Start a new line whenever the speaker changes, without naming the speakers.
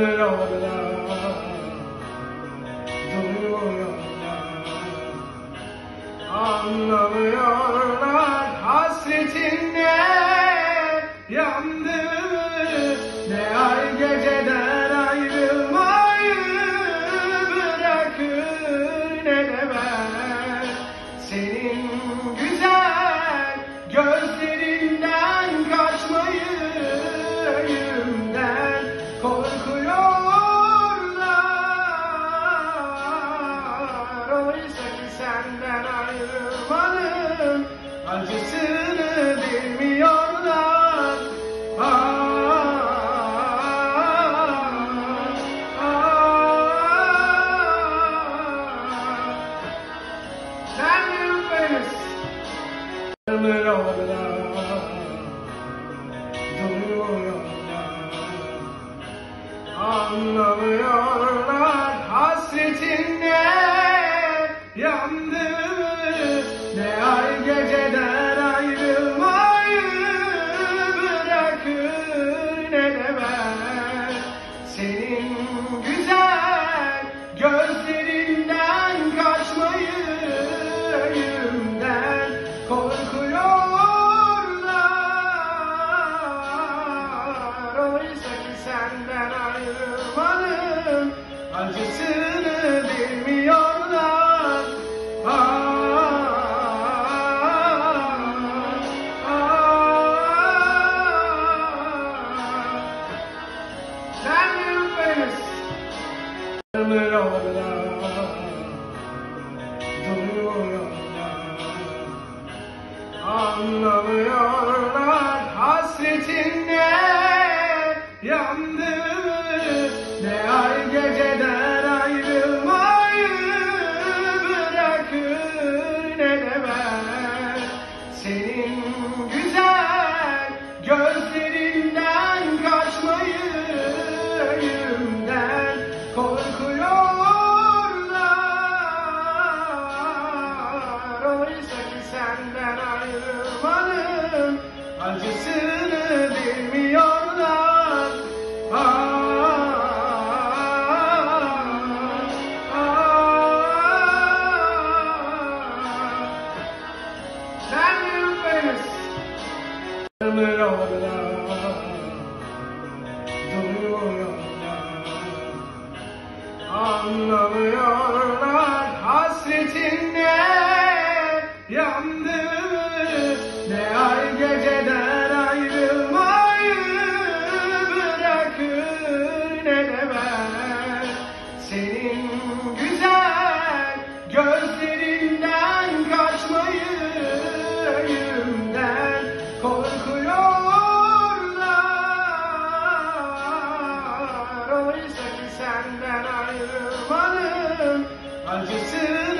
Duyuyorlar, senden ayrılmanın acısını bilmiyorlar. Ah, ah. Sen büyük Duyuyorlar, duyuyorlar Anlamıyorlar ay geceden ayrılmayı bırakır ne de ben Senin güzel gözlerinden kaçmayı Ölümden korkuyorlar. Oysa ki senden ayrılmanın acısını bilmiyorlar Duyuyorlar, duyuyorlar Anlamıyorlar hasretinle yandığımı Ne korkuyorlar Oysa ki senden ayrılmanın acısını bilmiyorlar Ah, ah. Oysa ki senden ayrılmanın acısını